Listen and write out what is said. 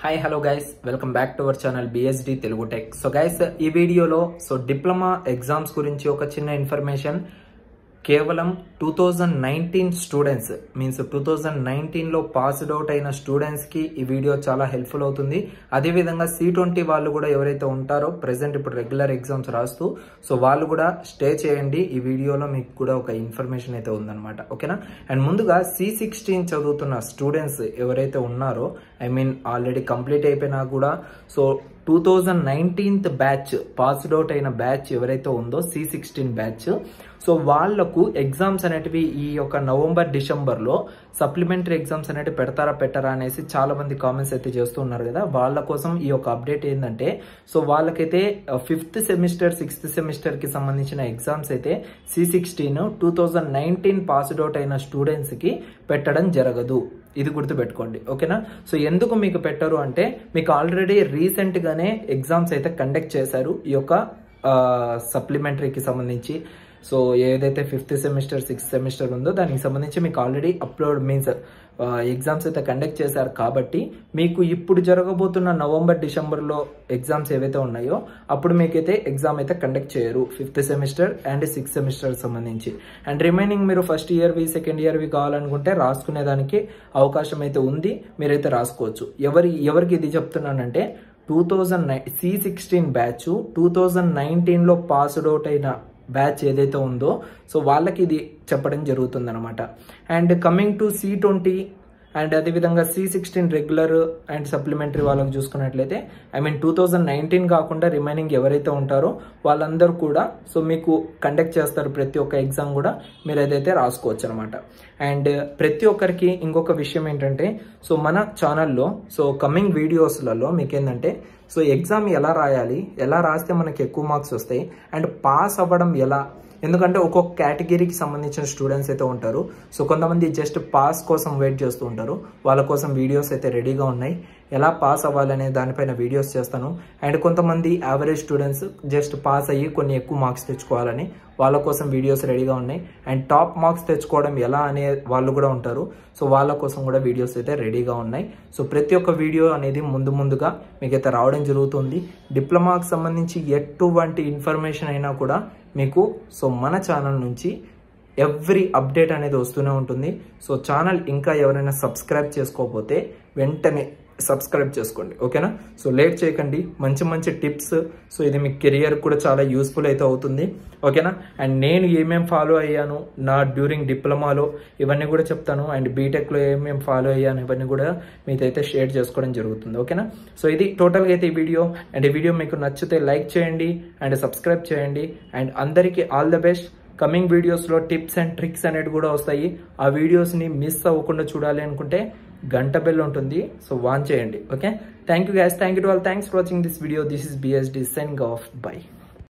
Hi hello guys welcome back to our channel BSD Telugu tech so guys ఈ వీడియోలో so diploma exams గురించి ఒక చిన్న information కేవలం two thousand nineteen students means two thousand నైన్టీన్లో passed out అయిన స్టూడెంట్స్కి ఈ వీడియో చాలా హెల్ప్ఫుల్ అవుతుంది. అదేవిధంగా సి ట్వంటీ వాళ్ళు కూడా ఎవరైతే ఉంటారో ప్రెసెంట్ ఇప్పుడు రెగ్యులర్ ఎగ్జామ్స్ రాస్తూ సో వాళ్ళు కూడా స్టే చేయండి. ఈ వీడియోలో మీకు కూడా ఒక ఇన్ఫర్మేషన్ అయితే ఉందన్నమాట. ఓకేనా? అండ్ ముందుగా సి సిక్స్టీన్ చదువుతున్న స్టూడెంట్స్ ఎవరైతే ఉన్నారో ఐ మీన్ ఆల్రెడీ కంప్లీట్ అయిపోయినా కూడా so two thousand nineteenth batch passed out అయిన బ్యాచ్ ఎవరైతే ఉందో సి సిక్స్టీన్ బ్యాచ్. సో వాళ్ళకు ఎగ్జామ్స్ అనేటివి ఈ యొక్క నవంబర్ డిసెంబర్లో సప్లిమెంటరీ ఎగ్జామ్స్ అనేటివి పెడతారా పెట్టరా అనేసి చాలా మంది కామెంట్స్ అయితే చేస్తూ ఉన్నారు కదా. వాళ్ళ కోసం ఈ యొక్క అప్డేట్ ఏంటంటే సో వాళ్ళకైతే ఫిఫ్త్ సెమిస్టర్ సిక్స్త్ సెమిస్టర్కి సంబంధించిన ఎగ్జామ్స్ అయితే C sixteen two thousand nineteen passed out అయిన స్టూడెంట్స్కి పెట్టడం జరగదు. ఇది గుర్తుపెట్టుకోండి ఓకేనా? సో ఎందుకు మీకు పెట్టరు అంటే మీకు ఆల్రెడీ రీసెంట్గానే ఎగ్జామ్స్ అయితే కండక్ట్ చేశారు ఈ యొక్క సప్లిమెంటరీకి సంబంధించి. సో ఏదైతే ఫిఫ్త్ సెమిస్టర్ సిక్స్త్ సెమిస్టర్ ఉందో దానికి సంబంధించి మీకు ఆల్రెడీ అప్లోడ్ మీన్స్ ఎగ్జామ్స్ అయితే కండక్ట్ చేశారు కాబట్టి మీకు ఇప్పుడు జరగబోతున్న నవంబర్ డిసెంబర్లో ఎగ్జామ్స్ ఏవైతే ఉన్నాయో అప్పుడు మీకైతే ఎగ్జామ్ అయితే కండక్ట్ చేయరు. Fifth semester and sixth semester సంబంధించి. అండ్ రిమైనింగ్ మీరు ఫస్ట్ ఇయర్వి సెకండ్ ఇయర్వి కావాలనుకుంటే రాసుకునే దానికి అవకాశం అయితే ఉంది. మీరైతే రాసుకోవచ్చు. ఎవరి ఎవరికి ఇది చెప్తున్నానంటే two thousand nine C sixteen batch two thousand నైన్టీన్లో పాస్డ్ అవుట్ అయిన బ్యాచ్ ఏదైతే ఉందో సో వాళ్ళకి ఇది చెప్పడం జరుగుతుంది అనమాట and coming to C twenty and అదేవిధంగా C sixteen regular and supplementary వాళ్ళకి చూసుకున్నట్లయితే I mean two thousand nineteen కాకుండా రిమైనింగ్ ఎవరైతే ఉంటారో వాళ్ళందరూ కూడా సో మీకు కండక్ట్ చేస్తారు ప్రతి ఒక్క ఎగ్జామ్ కూడా మీరు ఏదైతే రాసుకోవచ్చు అనమాట అండ్ ప్రతి ఒక్కరికి ఇంకొక విషయం ఏంటంటే సో మన ఛానల్లో సో కమింగ్ వీడియోస్లలో మీకు ఏంటంటే సో ఎగ్జామ్ ఎలా రాయాలి ఎలా రాస్తే మనకి ఎక్కువ మార్క్స్ వస్తాయి అండ్ పాస్ అవ్వడం ఎలా ఎందుకంటే ఒక్కొక్క కేటగిరీకి సంబంధించిన స్టూడెంట్స్ అయితే ఉంటారు. సో కొంతమంది జస్ట్ పాస్ కోసం వెయిట్ చేస్తూ ఉంటారు. వాళ్ళ కోసం వీడియోస్ అయితే రెడీగా ఉన్నాయి. ఎలా పాస్ అవ్వాలనే దానిపైన వీడియోస్ చేస్తాను. అండ్ కొంతమంది యావరేజ్ స్టూడెంట్స్ జస్ట్ పాస్ అయ్యి కొన్ని ఎక్కువ మార్క్స్ తెచ్చుకోవాలని వాళ్ళ కోసం వీడియోస్ రెడీగా ఉన్నాయి. అండ్ టాప్ మార్క్స్ తెచ్చుకోవడం ఎలా అనే వాళ్ళు కూడా ఉంటారు. సో వాళ్ళ కోసం కూడా వీడియోస్ అయితే రెడీగా ఉన్నాయి. సో ప్రతి ఒక్క వీడియో అనేది ముందు ముందుగా మీకైతే రావడం జరుగుతుంది. డిప్లొమాకి సంబంధించి ఎటువంటి ఇన్ఫర్మేషన్ అయినా కూడా మీకు సో మన ఛానల్ నుంచి ఎవ్రీ అప్డేట్ అనేది వస్తూనే ఉంటుంది. సో ఛానల్ ఇంకా ఎవరైనా సబ్స్క్రైబ్ చేసుకోకపోతే వెంటనే సబ్స్క్రైబ్ చేసుకోండి ఓకేనా? సో లేట్ చేయకండి. మంచి మంచి టిప్స్ సో ఇది మీ కెరియర్ కూడా చాలా యూస్ఫుల్ అయితే అవుతుంది ఓకేనా? అండ్ నేను ఏమేమి ఫాలో అయ్యాను నా డ్యూరింగ్ డిప్లొమాలో ఇవన్నీ కూడా చెప్తాను. అండ్ బీటెక్లో ఏమేమి ఫాలో అయ్యాను ఇవన్నీ కూడా మీతో అయితే షేర్ చేసుకోవడం జరుగుతుంది ఓకేనా? సో ఇది టోటల్గా అయితే ఈ వీడియో అండ్ ఈ వీడియో మీకు నచ్చితే లైక్ చేయండి అండ్ సబ్స్క్రైబ్ చేయండి. అండ్ అందరికీ ఆల్ ద బెస్ట్ కమింగ్ వీడియోస్లో టిప్స్ అండ్ ట్రిక్స్ అనేవి కూడా వస్తాయి. ఆ వీడియోస్ని మిస్ అవ్వకుండా చూడాలి అనుకుంటే గంట బెల్ ఉంటుంది. సో వాన్ చేయండి. Okay? Thank you guys thank you to all thanks for watching this video this is BSD signing off bye